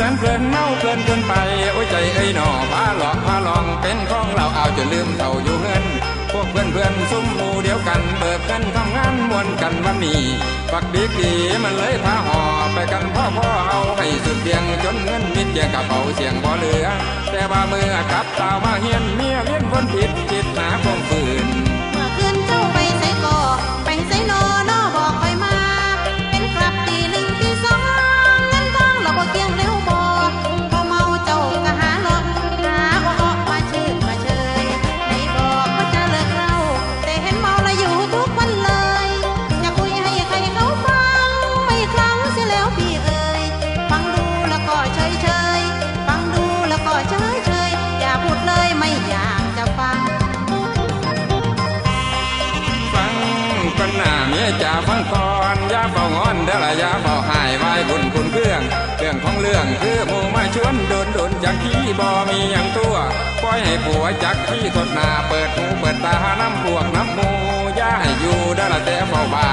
สนเพลินเมาเพลินเกินไปโอ้ยใจเอ้หนอพาหลอกพาลองเป็นของเราเอาจนลืมเท่าอยู่เงินพวกเพื่อนเพื่อนซุ่มหมู่เดียวกันเบิกกันทำงานมวนกันวันนี้ปักดีกีมันเลยพาห่อไปกันพ่อพ่อเอาให้สุดเพียงจนเงินมิดเจียงกระเป๋าเสียงบ่เหลือ แต่ว่าเมื่อกับตาวมาเฮียนเมียเลี้ยนคนผิดจิตหาคงฝืน กันหน้าเมียจ่าฟังก่อนยาเฝ้างอนเดละยาเฝ้าหายวายบุญคุณเครื่องเรื่องของเรื่องคือหมู่มาชวนโดนโดนจากที่บ่มีอย่างตัวปล่อยให้ผัวจักที่ทดหน้าเปิดหูเปิดตาน้ำพวกน้ำหมูย่าให้อยู่เดละแต่เฝ้าบ้า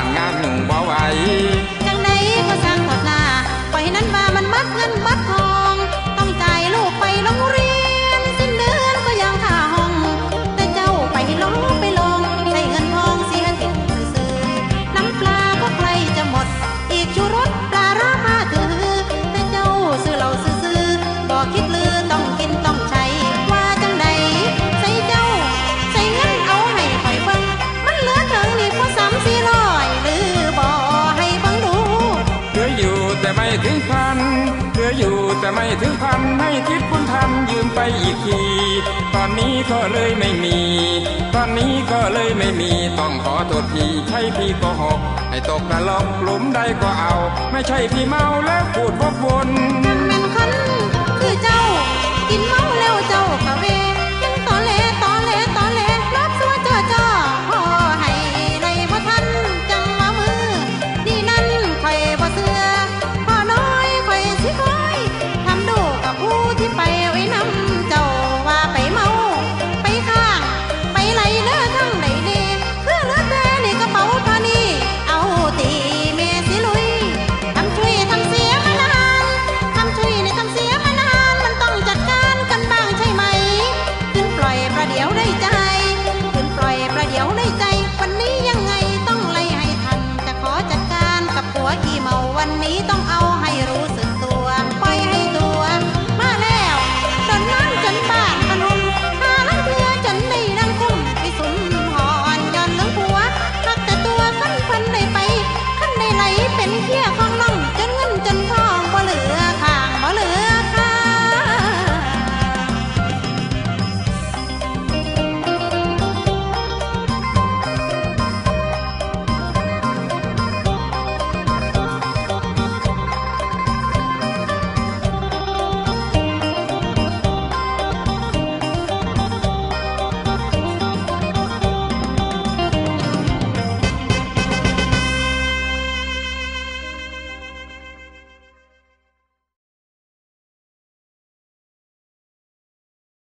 อยู่แต่ไม่ถึงพันให้คิดคุณทำยืมไปอีกทีตอนนี้ก็เลยไม่มี ตอนนี้ก็เลยไม่มีต้องขอโทษพี่ใช่พี่ก็หกให้ตกกรกหลุมใดก็เอา ไม่ใช่พี่เมาแล้วพูดวกวน ยวได้ใจขืนปล่อยประเดี๋ยวได้ใจ วันนี้ยังไงต้องไล่ให้ทัน จะขอจัดการกับหัวขี้เมาวันนี้ต้อง